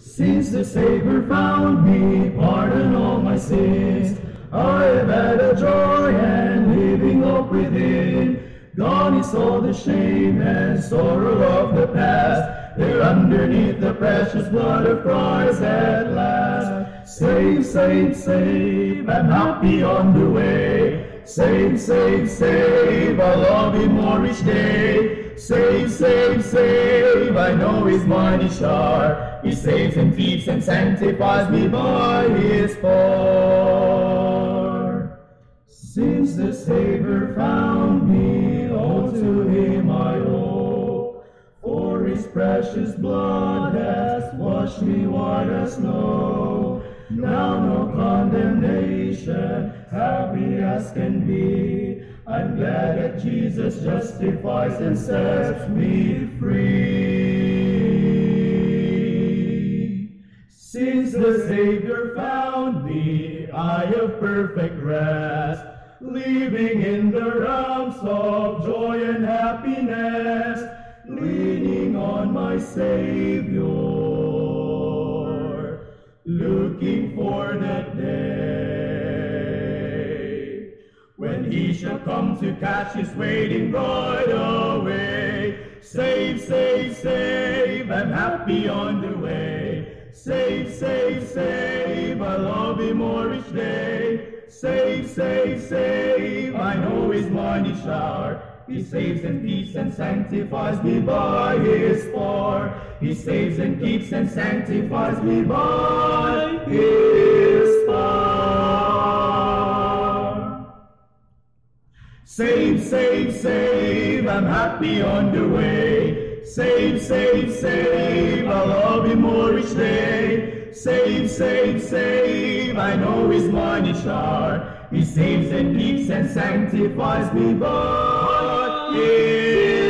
Since the Savior found me, pardon all my sins. I have had a joy and living up within. Gone is all the shame and sorrow of the past. There underneath the precious blood of Christ at last. Save, save, save, I'm happy on the way. Save, save, save, I love him more each day. Save, save, save, I know his mighty sure. He saves and keeps and sanctifies me by his power. Since the Savior found me, all to him I owe. For his precious blood has washed me white as snow. Now no condemnation, happy as can be. I'm glad that Jesus justifies and sets me free. Since the Savior found me, I have perfect rest, living in the realms of joy and happiness, leaning on my Savior, looking he shall come to catch his waiting bride away. Save, save, save, I'm happy on the way. Save, save, save, I love him more each day. Save, save, save, I know his mighty shower. He saves and keeps and sanctifies me by his power. He saves and keeps and sanctifies me by his Save, save, save, I'm happy on the way. Save, save, save, I love him more each day. Save, save, save, I know his mighty sure. He saves and keeps and sanctifies me by his